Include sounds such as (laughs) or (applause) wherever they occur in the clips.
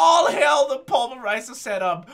All hell the pulverizer setup.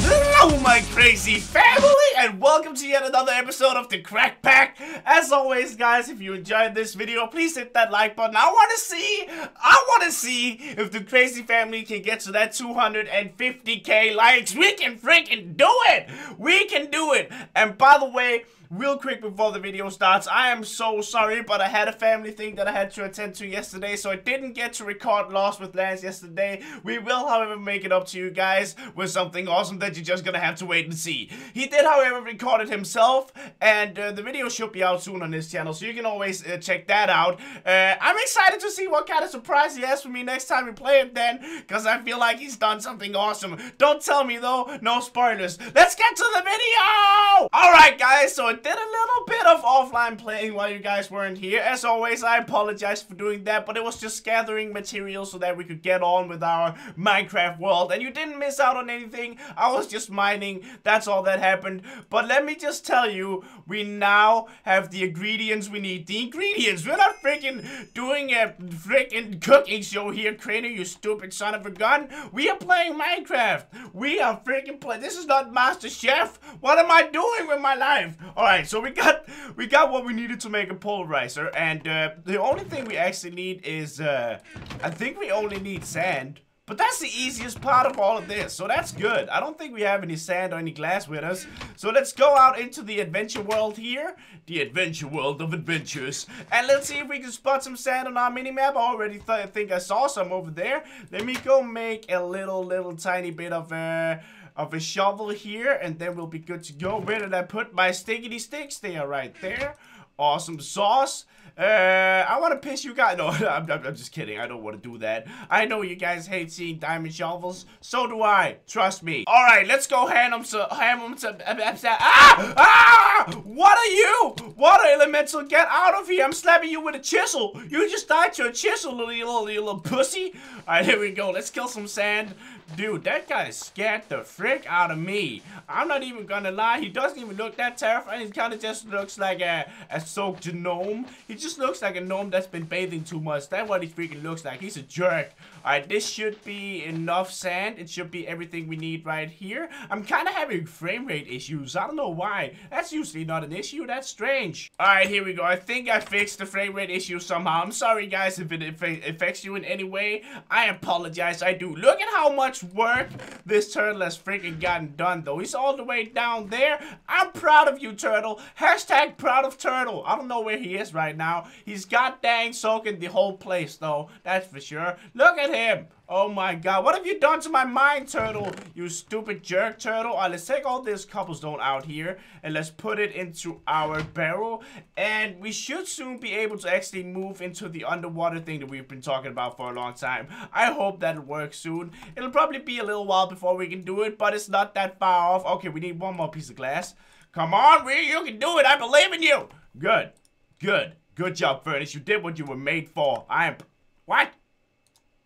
Hello, my crazy family, and welcome to yet another episode of the Crack Pack. As always, guys, if you enjoyed this video, please hit that like button. I want to see, I want to see if the crazy family can get to that 250k likes. We can freaking do it. We can do it. And by the way, Real quick before the video starts, I am so sorry, but I had a family thing that I had to attend to yesterday, so I didn't get to record Lost with Lance yesterday. We will, however, make it up to you guys with something awesome that you're just gonna have to wait and see. He did, however, record it himself, and uh, the video should be out soon on his channel, so you can always uh, check that out. Uh, I'm excited to see what kind of surprise he has for me next time we play it then, because I feel like he's done something awesome. Don't tell me, though, no spoilers. Let's get to the video! Alright, guys, so did a little bit of offline playing while you guys weren't here. As always, I apologize for doing that, but it was just gathering material so that we could get on with our Minecraft world. And you didn't miss out on anything. I was just mining. That's all that happened. But let me just tell you, we now have the ingredients we need. The ingredients. We're not freaking doing a freaking cooking show here, Crainer, you stupid son of a gun. We are playing Minecraft. We are freaking playing. This is not Master Chef. What am I doing with my life? All right. Alright, so we got we got what we needed to make a pulverizer, and uh, the only thing we actually need is, uh, I think we only need sand. But that's the easiest part of all of this, so that's good. I don't think we have any sand or any glass with us. So let's go out into the adventure world here. The adventure world of adventures. And let's see if we can spot some sand on our minimap. I already th think I saw some over there. Let me go make a little, little tiny bit of... Uh, of a shovel here, and then we'll be good to go. Where did I put my stickity sticks? They are right there. Awesome sauce. Uh, I want to piss you guys. (laughs) No, (laughs) I'm, I'm, I'm, just kidding. I don't want to do that. I know you guys hate seeing diamond shovels. So do I. Trust me. All right, let's go ham them. So, ham them. So, (laughs) ah! Ah! What are you? Water elemental, get out of here. I'm slapping you with a chisel. You just died to a chisel, little, little, little pussy. All right, here we go. Let's kill some sand. Dude, that guy scared the frick out of me. I'm not even gonna lie, he doesn't even look that terrifying. He kind of just looks like a, a soaked gnome. He just looks like a gnome that's been bathing too much. That's what he freaking looks like. He's a jerk. Alright, this should be enough sand. It should be everything we need right here. I'm kind of having frame rate issues. I don't know why. That's usually not an issue. That's strange. Alright, here we go. I think I fixed the frame rate issue somehow. I'm sorry, guys, if it affects you in any way. I apologize. I do. Look at how much work this turtle has freaking gotten done, though. He's all the way down there. I'm proud of you, turtle. Hashtag proud of turtle. I don't know where he is right now. He's god dang soaking the whole place, though. That's for sure. Look at him. Oh my god, what have you done to my mind, turtle? You stupid jerk, turtle. Alright, let's take all this cobblestone out here and let's put it into our barrel. And we should soon be able to actually move into the underwater thing that we've been talking about for a long time. I hope that it works soon. It'll probably be a little while before we can do it, but it's not that far off. Okay, we need one more piece of glass. Come on, Ree, you can do it. I believe in you. Good, good, good job, Furnace. You did what you were made for. I am... What?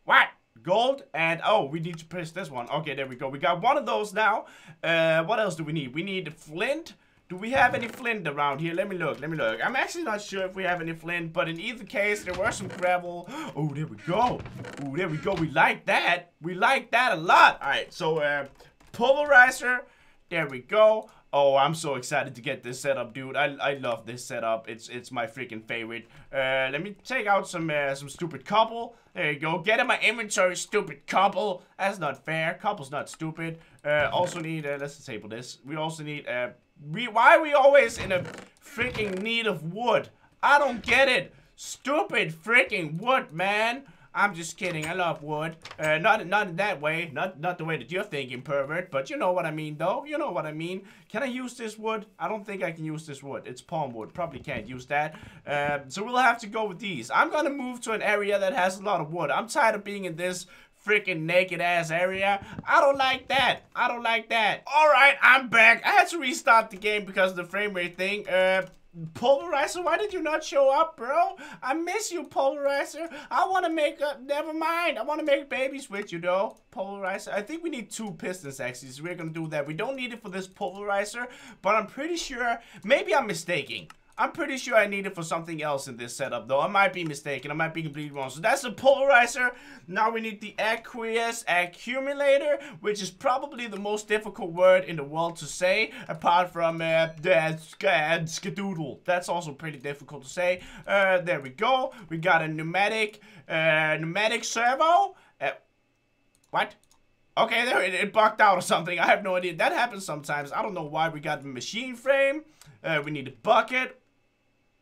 What? Gold, and oh, we need to press this one. Okay, there we go. We got one of those now. Uh, what else do we need? We need flint. Do we have any flint around here? Let me look, let me look. I'm actually not sure if we have any flint, but in either case, there were some gravel. Oh, there we go. Oh, there we go. We like that. We like that a lot. All right, so uh, pulverizer. There we go. Oh, I'm so excited to get this setup, dude. I, I love this setup. It's it's my freaking favorite. Uh, let me take out some uh, some stupid cobble. There you go. Get in my inventory, stupid cobble. That's not fair. Couple's not stupid. Uh, also need, uh, let's disable this. We also need, uh, we, why are we always in a freaking need of wood? I don't get it. Stupid freaking wood, man. I'm just kidding. I love wood. Uh, not not in that way. Not not the way that you're thinking, pervert. But you know what I mean, though. You know what I mean. Can I use this wood? I don't think I can use this wood. It's palm wood. Probably can't use that. Uh, so we'll have to go with these. I'm gonna move to an area that has a lot of wood. I'm tired of being in this freaking naked ass area. I don't like that. I don't like that. All right, I'm back. I had to restart the game because of the frame rate thing. Uh, Pulverizer, why did you not show up, bro? I miss you, Pulverizer. I want to make a... Never mind. I want to make babies with you, though. Pulverizer. I think we need two pistons, actually, so we're going to do that. We don't need it for this Pulverizer, but I'm pretty sure... Maybe I'm mistaken. I'm pretty sure I need it for something else in this setup, though. I might be mistaken. I might be completely wrong. So that's the pulverizer. Now we need the aqueous accumulator, which is probably the most difficult word in the world to say, apart from uh, the skadoodle. That's also pretty difficult to say. Uh, there we go. We got a pneumatic, uh, pneumatic servo. Uh, what? Okay, there it, it bugged out or something. I have no idea. That happens sometimes. I don't know why we got the machine frame. Uh, we need a bucket.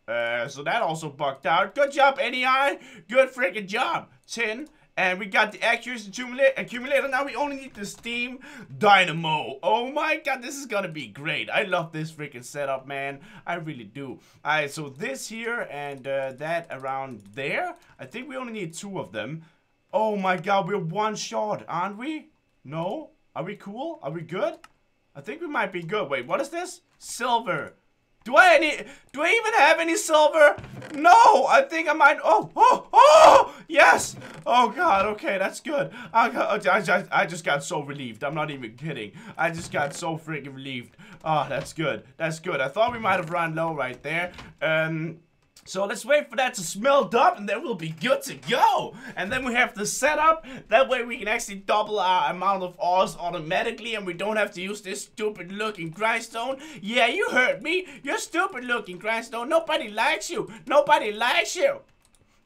Uh, so that also bucked out. Good job, NEI. Good freaking job. 10. And we got the aqueous accumulator. Now we only need the steam dynamo. Oh my god, this is gonna be great. I love this freaking setup, man. I really do. Alright, so this here and uh, that around there. I think we only need two of them. Oh my god, we're one shot, aren't we? No? Are we cool? Are we good? I think we might be good. Wait, what is this? Silver. Do I any? Do I even have any silver? No, I think I might. Oh, oh, oh! Yes. Oh God. Okay, that's good. I, got, I, I, I just got so relieved. I'm not even kidding. I just got so freaking relieved. Oh, that's good. That's good. I thought we might have run low right there. Um. So let's wait for that to smelt up and then we'll be good to go. And then we have the setup. That way we can actually double our amount of ores automatically and we don't have to use this stupid looking grindstone. Yeah, you heard me. You're stupid looking grindstone. Nobody likes you. Nobody likes you.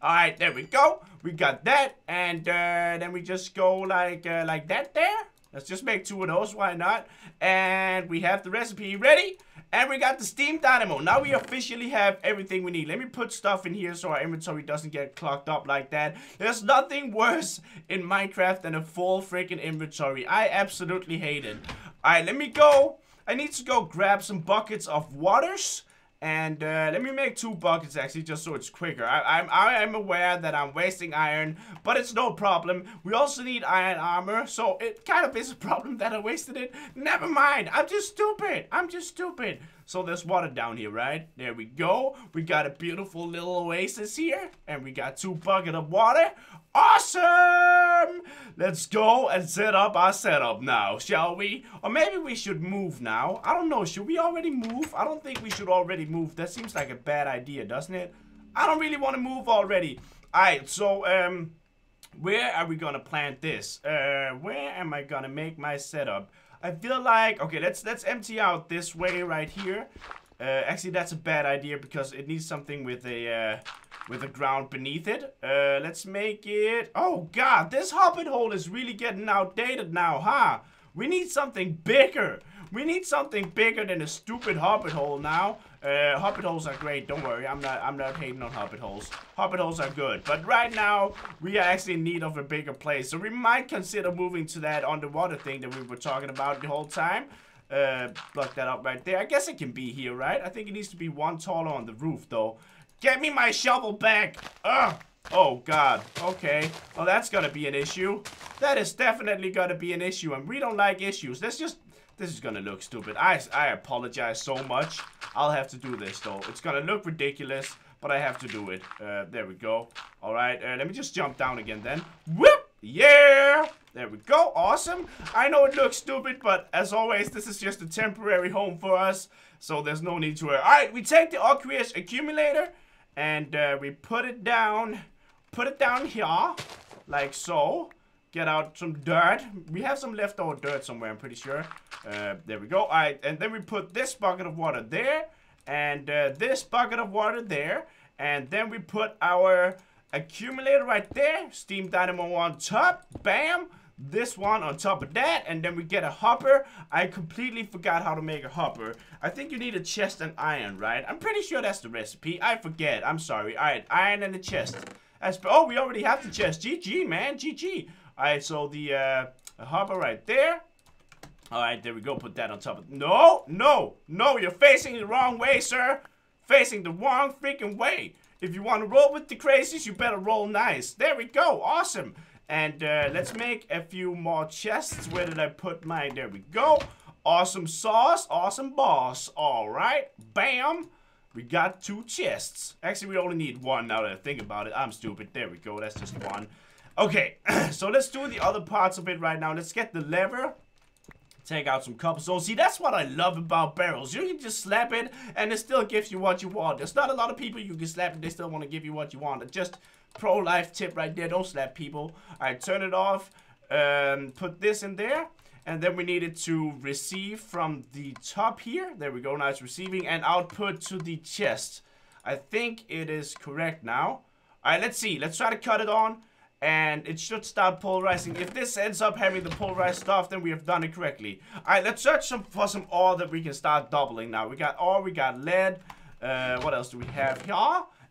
Alright, there we go. We got that. And uh, then we just go like, uh, like that there. Let's just make two of those. Why not? And we have the recipe ready. And we got the Steam Dynamo. Now we officially have everything we need. Let me put stuff in here so our inventory doesn't get clogged up like that. There's nothing worse in Minecraft than a full freaking inventory. I absolutely hate it. Alright, let me go. I need to go grab some buckets of waters. And uh, let me make two buckets actually, just so it's quicker. I, I'm I am aware that I'm wasting iron, but it's no problem. We also need iron armor, so it kind of is a problem that I wasted it. Never mind. I'm just stupid. I'm just stupid. So there's water down here, right? There we go. We got a beautiful little oasis here, and we got two bucket of water. Awesome! Let's go and set up our setup now, shall we? Or maybe we should move now. I don't know. Should we already move? I don't think we should already move. That seems like a bad idea, doesn't it? I don't really want to move already. Alright, so, um, where are we gonna plant this? Uh, where am I gonna make my setup? I feel like, okay, let's let's empty out this way right here. Uh, actually, that's a bad idea because it needs something with a uh, with a ground beneath it. Uh, let's make it. Oh God, this hobbit hole is really getting outdated now, huh? We need something bigger. We need something bigger than a stupid hobbit hole now. Uh, hobbit holes are great. Don't worry. I'm not. I'm not hating on hobbit holes. Hobbit holes are good. But right now, we are actually in need of a bigger place. So we might consider moving to that underwater thing that we were talking about the whole time. Uh, block that up right there. I guess it can be here, right? I think it needs to be one taller on the roof, though. Get me my shovel back. Ugh. Oh, God. Okay. Well, that's gonna be an issue. That is definitely gonna be an issue, and we don't like issues. Let's just this is gonna look stupid. I, I apologize so much. I'll have to do this, though. It's gonna look ridiculous, but I have to do it. Uh, there we go. Alright, uh, let me just jump down again then. Whoop! Yeah! There we go. Awesome. I know it looks stupid, but as always, this is just a temporary home for us. So there's no need to worry. Alright, we take the aqueous accumulator and uh, we put it down. Put it down here. Like so get out some dirt. We have some leftover dirt somewhere, I'm pretty sure. Uh, there we go. All right, and then we put this bucket of water there, and uh, this bucket of water there, and then we put our accumulator right there, steam dynamo on top, bam, this one on top of that, and then we get a hopper. I completely forgot how to make a hopper. I think you need a chest and iron, right? I'm pretty sure that's the recipe. I forget. I'm sorry. All right, iron and the chest. As oh, we already have the chest. GG, man. GG. Alright, so the, uh, hopper right there. Alright, there we go. Put that on top of... No! No! No! You're facing the wrong way, sir! Facing the wrong freaking way! If you want to roll with the crazies, you better roll nice. There we go. Awesome. And uh, let's make a few more chests. Where did I put my... There we go. Awesome sauce. Awesome boss. Alright. Bam. We got two chests. Actually, we only need one now that I think about it. I'm stupid. There we go. That's just one. Okay, (clears throat) so let's do the other parts of it right now. Let's get the lever. Take out some cobblestone. See, that's what I love about barrels. You can just slap it, and it still gives you what you want. There's not a lot of people you can slap, and they still want to give you what you want. Just pro-life tip right there. Don't slap people. All right, turn it off. Um, put this in there. And then we needed to receive from the top here. There we go, now it's receiving. And output to the chest. I think it is correct now. Alright, let's see. Let's try to cut it on. And it should start pulverizing. If this ends up having the pulverized stuff, then we have done it correctly. Alright, let's search some, for some ore that we can start doubling now. We got ore, we got lead. Uh, what else do we have here?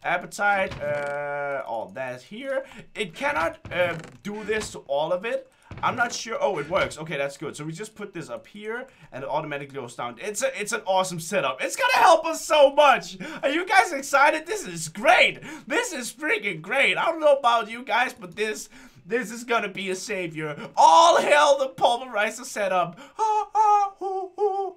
Apatite, uh, all that here. It cannot uh, do this to all of it. I'm not sure. Oh, it works. Okay, that's good. So we just put this up here, and it automatically goes down. It's a, it's an awesome setup. It's gonna help us so much. Are you guys excited? This is great. This is freaking great. I don't know about you guys, but this this is gonna be a savior. All hail the pulverizer setup. Ah, ah, ooh, ooh.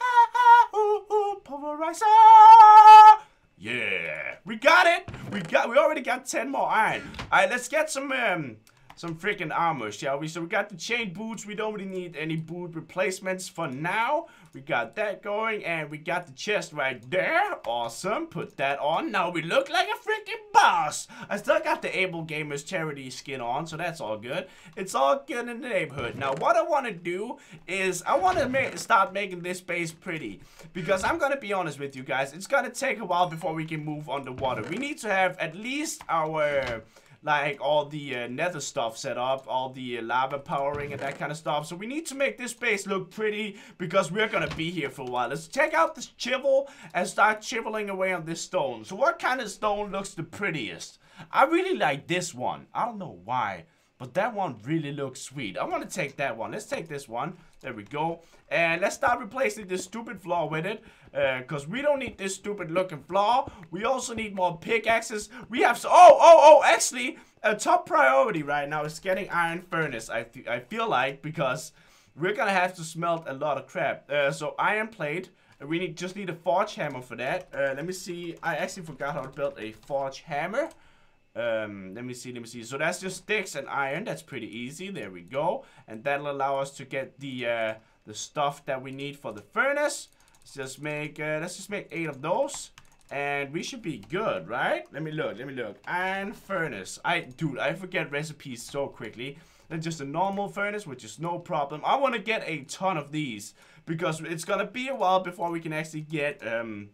Ah, ah, ooh, ooh. Pulverizer. Yeah, we got it. We got. We already got ten more iron. All right, let's get some um some freaking armor, shall we? So we got the chain boots. We don't really need any boot replacements for now. We got that going, and we got the chest right there. Awesome. Put that on. Now we look like a freaking boss. I still got the Able Gamers charity skin on, so that's all good. It's all good in the neighborhood. Now, what I want to do is I want to ma start making this base pretty. Because I'm going to be honest with you guys. It's going to take a while before we can move underwater. We need to have at least our like all the uh, nether stuff set up, all the uh, lava powering and that kind of stuff. So we need to make this base look pretty because we're gonna be here for a while. Let's check out this chisel and start chiseling away on this stone. So what kind of stone looks the prettiest? I really like this one. I don't know why. But that one really looks sweet. I want to take that one. Let's take this one. There we go. And let's start replacing this stupid flaw with it. Because uh, we don't need this stupid looking flaw. We also need more pickaxes. We have... So oh, oh, oh, actually, a top priority right now is getting iron furnace. I, I feel like because we're going to have to smelt a lot of crap. Uh, so iron plate. We need just need a forge hammer for that. Uh, let me see. I actually forgot how to build a forge hammer. Um, let me see, let me see. So that's just sticks and iron. That's pretty easy. There we go. And that'll allow us to get the uh, the stuff that we need for the furnace. Let's just make uh, let's just make eight of those. And we should be good, right? Let me look, let me look. Iron furnace. I dude, I forget recipes so quickly. Then just a normal furnace, which is no problem. I want to get a ton of these because it's gonna be a while before we can actually get um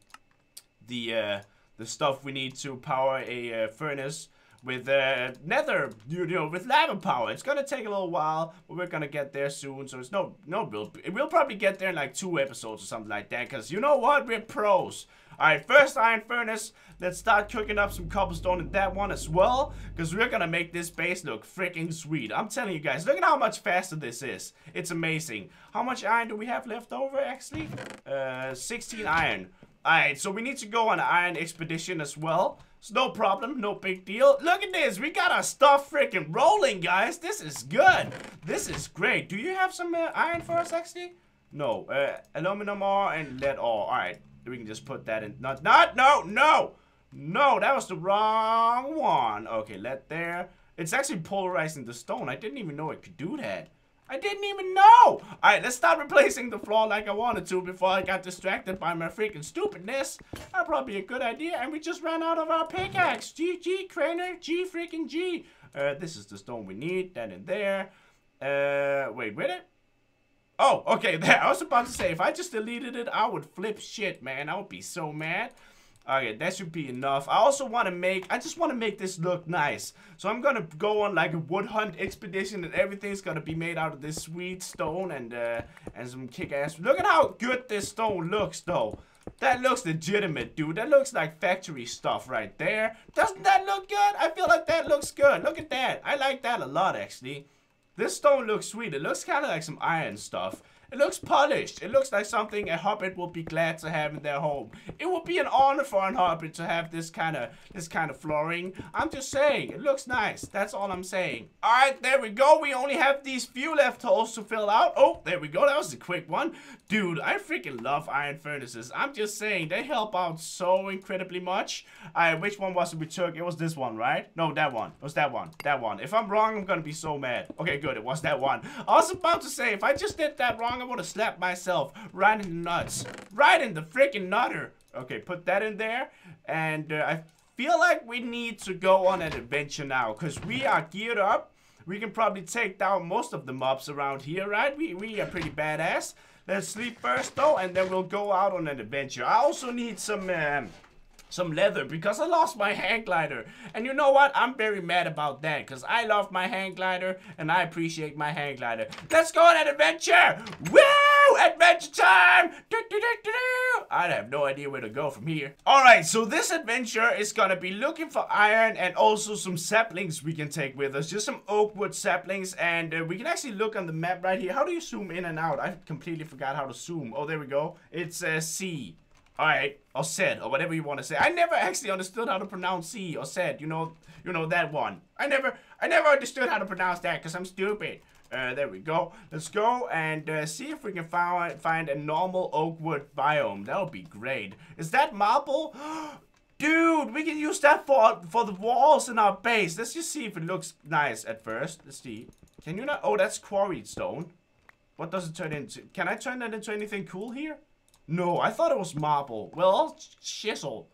the uh the stuff we need to power a uh, furnace with uh, nether, you know, with lava power. It's gonna take a little while, but we're gonna get there soon. So it's no, no real. We'll probably get there in like two episodes or something like that. Cause you know what, we're pros. All right, first iron furnace. Let's start cooking up some cobblestone in that one as well, cause we're gonna make this base look freaking sweet. I'm telling you guys, look at how much faster this is. It's amazing. How much iron do we have left over actually? Uh, 16 iron. Alright, so we need to go on an iron expedition as well. It's no problem, no big deal. Look at this, we got our stuff freaking rolling, guys. This is good. This is great. Do you have some uh, iron for us, actually? No, uh, aluminum ore and lead ore. Alright, we can just put that in. Not, not, no, no! No, that was the wrong one. Okay, lead there. It's actually pulverizing the stone. I didn't even know it could do that. I didn't even know. Alright, let's start replacing the floor like I wanted to before I got distracted by my freaking stupidness. That'd probably be a good idea. And we just ran out of our pickaxe. GG, Crainer. G freaking G. Uh, this is the stone we need. That in there. Uh, wait, wait it? Oh, okay, (laughs) there. I was about to say, if I just deleted it, I would flip shit, man. I would be so mad. Okay, that should be enough. I also want to make, I just want to make this look nice. So I'm going to go on like a wood hunt expedition and everything's going to be made out of this sweet stone and, uh, and some kick-ass. Look at how good this stone looks though. That looks legitimate, dude. That looks like factory stuff right there. Doesn't that look good? I feel like that looks good. Look at that. I like that a lot, actually. This stone looks sweet. It looks kind of like some iron stuff. It looks polished. It looks like something a hobbit will be glad to have in their home. It would be an honor for an hobbit to have this kind of this kind of flooring. I'm just saying, it looks nice. That's all I'm saying. All right, there we go. We only have these few left holes to fill out. Oh, there we go. That was a quick one. Dude, I freaking love iron furnaces. I'm just saying, they help out so incredibly much. All right, which one was it we took? It was this one, right? No, that one. It was that one. That one. If I'm wrong, I'm gonna be so mad. Okay, good. It was that one. I was about to say, if I just did that wrong, I would have slapped myself right in the nuts. Right in the freaking nutter. Okay, put that in there. And uh, I feel like we need to go on an adventure now. Because we are geared up. We can probably take down most of the mobs around here, right? We, we are pretty badass. Let's sleep first, though. And then we'll go out on an adventure. I also need some... Um, some leather because I lost my hang glider. And you know what? I'm very mad about that because I love my hang glider and I appreciate my hang glider. Let's go on an adventure! Woo! Adventure time! Do, do, do, I have no idea where to go from here. Alright, so this adventure is gonna be looking for iron and also some saplings we can take with us. Just some oak wood saplings and uh, we can actually look on the map right here. How do you zoom in and out? I completely forgot how to zoom. Oh, there we go. It's uh, C. Alright, or said, or whatever you want to say. I never actually understood how to pronounce C or said, you know, you know that one. I never, I never understood how to pronounce that because I'm stupid. Uh, there we go. Let's go and uh, see if we can find find a normal oak wood biome. That would be great. Is that marble? (gasps) Dude, we can use that for for the walls in our base. Let's just see if it looks nice at first. Let's see. Can you not? Oh, that's quarried stone. What does it turn into? Can I turn that into anything cool here? No, I thought it was marble. Well, chisel.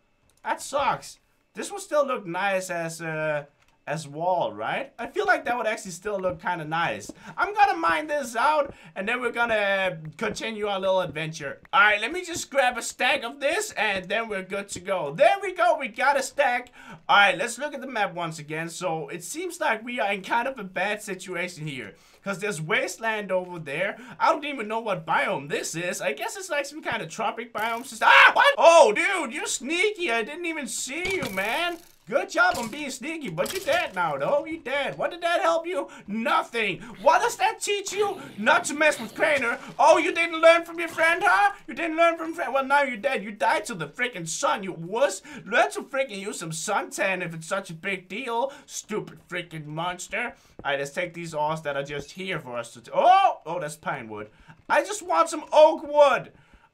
That sucks. This would still look nice as uh, as wall, right? I feel like that would actually still look kind of nice. I'm gonna mine this out, and then we're gonna continue our little adventure. All right, let me just grab a stack of this, and then we're good to go. There we go, we got a stack. All right, let's look at the map once again. So it seems like we are in kind of a bad situation here. Because there's wasteland over there. I don't even know what biome this is. I guess it's like some kind of tropic biome system. Ah, what? Oh, dude, you're sneaky. I didn't even see you, man. Good job on being sneaky, but you're dead now, though. You're dead. What did that help you? Nothing. What does that teach you? Not to mess with Crainer. Oh, you didn't learn from your friend, huh? You didn't learn from friend. Well, now you're dead. You died to the freaking sun, you wuss. Learn to freaking use some suntan if it's such a big deal. Stupid freaking monster. Alright, let's take these ores that are just here for us to... Oh! Oh, that's pine wood. I just want some oak wood.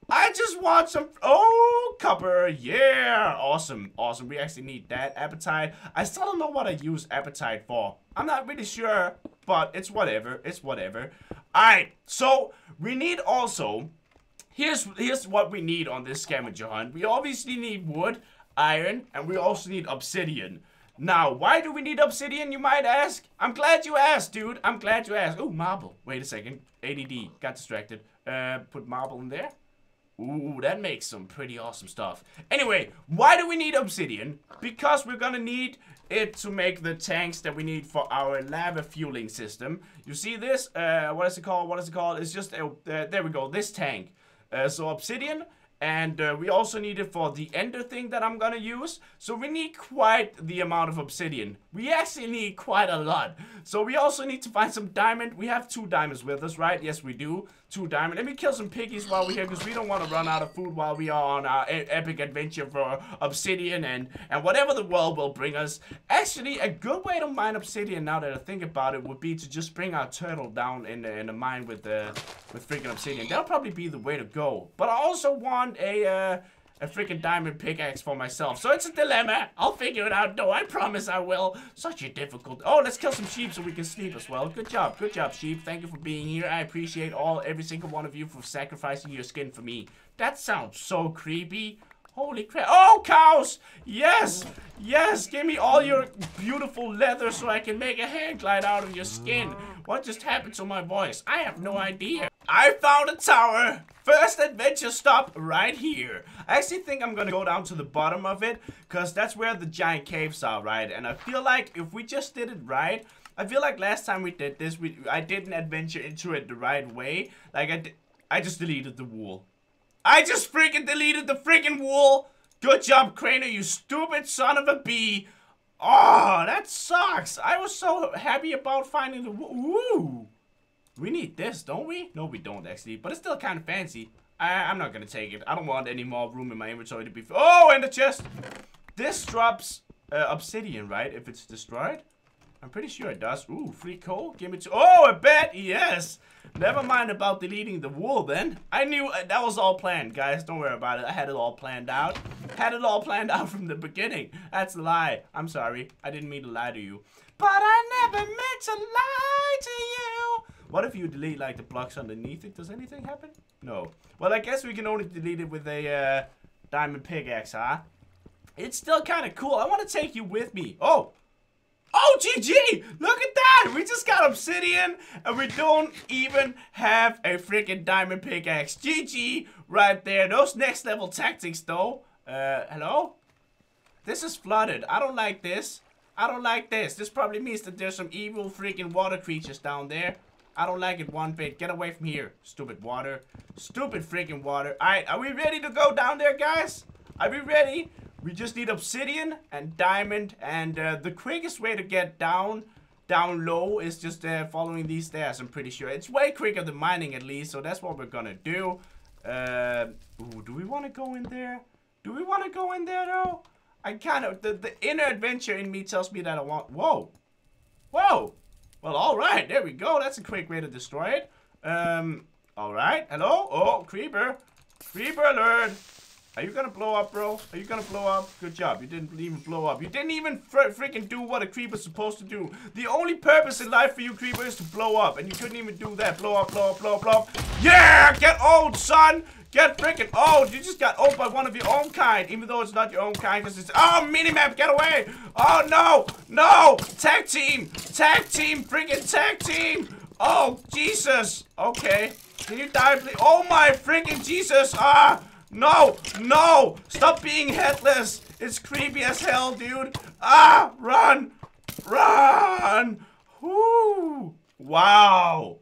I just want some... Oh, copper. Yeah. Awesome. Awesome. We actually need that. apatite. I still don't know what I use apatite for. I'm not really sure, but it's whatever. It's whatever. Alright. So, we need also... Here's, here's what we need on this scavenger hunt. We obviously need wood, iron, and we also need obsidian. Now, why do we need obsidian, you might ask? I'm glad you asked, dude. I'm glad you asked. Oh, marble. Wait a second. ADD. Got distracted. Uh, put marble in there. Ooh, that makes some pretty awesome stuff. Anyway, why do we need obsidian? Because we're gonna need it to make the tanks that we need for our lava fueling system. You see this? Uh, what is it called? What is it called? It's just, a, uh, there we go, this tank. Uh, so obsidian, and uh, we also need it for the ender thing that I'm gonna use. So we need quite the amount of obsidian. We actually need quite a lot. So we also need to find some diamond. We have two diamonds with us, right? Yes, we do. Two diamond. Let me kill some piggies while we're here because we don't want to run out of food while we are on our e epic adventure for obsidian and, and whatever the world will bring us. Actually, a good way to mine obsidian now that I think about it would be to just bring our turtle down in the, in the mine with the with freaking obsidian. That'll probably be the way to go. But I also want a... Uh, a freaking diamond pickaxe for myself. So it's a dilemma. I'll figure it out, No, I promise I will. Such a difficult... Oh, let's kill some sheep so we can sleep as well. Good job. Good job, sheep. Thank you for being here. I appreciate all, every single one of you for sacrificing your skin for me. That sounds so creepy. Holy crap. Oh, cows! Yes! Yes! Give me all your beautiful leather so I can make a hand glide out of your skin. What just happened to my voice? I have no idea. I found a tower! First adventure stop right here. I actually think I'm gonna go down to the bottom of it, because that's where the giant caves are, right? And I feel like if we just did it right, I feel like last time we did this, we I didn't adventure into it the right way. Like, I, I just deleted the wool. I just freaking deleted the freaking wool! Good job, Crainer, you stupid son of a bee! Oh, that sucks! I was so happy about finding the. Ooh! We need this, don't we? No, we don't, actually. But it's still kind of fancy. I, I'm not gonna take it. I don't want any more room in my inventory to be... Oh, and the chest! This drops uh, obsidian, right? If it's destroyed? I'm pretty sure it does. Ooh, free coal? Give me two. Oh, a bet! Yes! Never mind about deleting the wool then. I knew uh, that was all planned, guys. Don't worry about it. I had it all planned out. Had it all planned out from the beginning. That's a lie. I'm sorry. I didn't mean to lie to you. But I never meant to lie to you. What if you delete like the blocks underneath it? Does anything happen? No. Well, I guess we can only delete it with a uh, diamond pickaxe, huh? It's still kind of cool. I want to take you with me. Oh! Oh, GG! Look at that! We just got obsidian, and we don't even have a freaking diamond pickaxe. GG right there. Those next level tactics, though. Uh, hello? This is flooded. I don't like this. I don't like this. This probably means that there's some evil freaking water creatures down there. I don't like it one bit. Get away from here. Stupid water. Stupid freaking water. Alright, are we ready to go down there, guys? Are we ready? We just need obsidian and diamond. And uh, the quickest way to get down, down low is just uh, following these stairs, I'm pretty sure. It's way quicker than mining, at least. So that's what we're gonna do. Uh, ooh, do we want to go in there? Do we want to go in there, though? I kind of... The, the inner adventure in me tells me that I want... Whoa. Whoa. Well, all right. There we go. That's a quick way to destroy it. Um, all right. Hello? Oh, creeper. Creeper alert. Are you gonna blow up, bro? Are you gonna blow up? Good job. You didn't even blow up. You didn't even fr freaking do what a creeper's supposed to do. The only purpose in life for you, creeper, is to blow up. And you couldn't even do that. Blow up, blow up, blow up, blow up. Yeah! Get old, son! Get freaking old! You just got old by one of your own kind. Even though it's not your own kind, because it's... Oh, minimap! Get away! Oh, no! No! Tag team! Tag team! Freaking tag team! Oh, Jesus! Okay. Can you die, please? Oh, my freaking Jesus! Ah! No! No! Stop being headless! It's creepy as hell, dude! Ah! Run! Run! Whoo! Wow!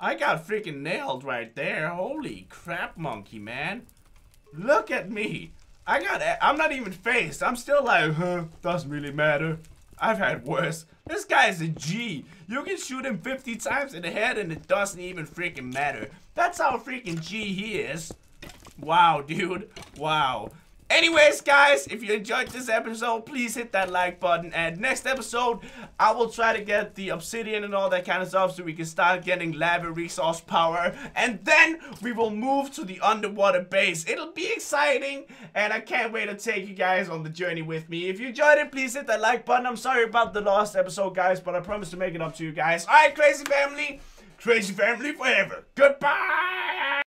I got freaking nailed right there. Holy crap, monkey, man. Look at me. I got, I'm not even faced. I'm still like, huh, doesn't really matter. I've had worse. This guy's a G. You can shoot him 50 times in the head and it doesn't even freaking matter. That's how freaking G he is. Wow, dude. Wow. Anyways, guys, if you enjoyed this episode, please hit that like button. And next episode, I will try to get the obsidian and all that kind of stuff so we can start getting lava resource power. And then we will move to the underwater base. It'll be exciting, and I can't wait to take you guys on the journey with me. If you enjoyed it, please hit that like button. I'm sorry about the last episode, guys, but I promise to make it up to you guys. All right, crazy family. Crazy family forever. Goodbye.